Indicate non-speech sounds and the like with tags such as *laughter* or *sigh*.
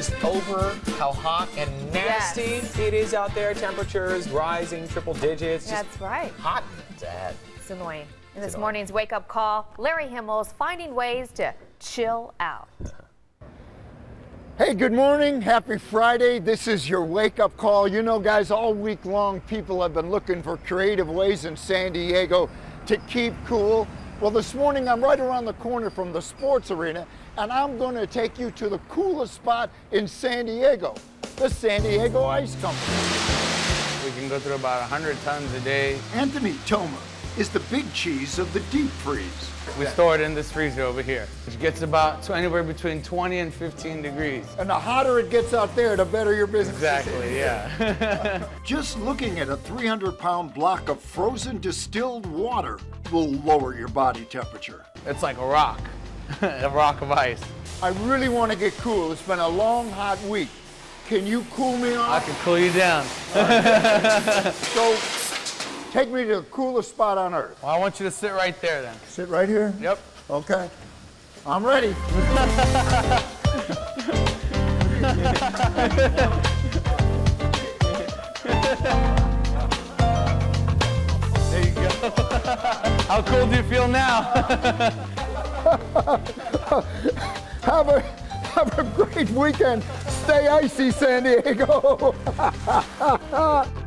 just over how hot and nasty Yes. it is out there. Temperatures rising triple digits. That's right. hot. Dad. It's annoying. In this annoying. morning's wake up call, Larry Himmel's finding ways to chill out. Hey, good morning. Happy Friday. This is your wake up call. You know, guys, all week long, people have been looking for creative ways in San Diego to keep cool. Well, this morning, I'm right around the corner from the sports arena, and I'm going to take you to the coolest spot in San Diego the San Diego Ice Company. We can go through about 100 tons a day. Anthony Toma is the big cheese of the deep freeze. We store it in this freezer over here, which gets about to anywhere between 20 and 15 degrees. And the hotter it gets out there, the better your business is. Exactly, yeah. *laughs* *laughs* Just looking at a 300 pound block of frozen distilled water will lower your body temperature. it's like a rock, *laughs* a rock of ice. I really want to get cool. It's been a long, hot week. Can you cool me off? I can cool you down. So, take me to the coolest spot on earth. Well, I want you to sit right there then. Sit right here? Yep. Okay. I'm ready. There you go. How cool do you feel now? Have a, have a great weekend. Stay icy, San Diego. *laughs*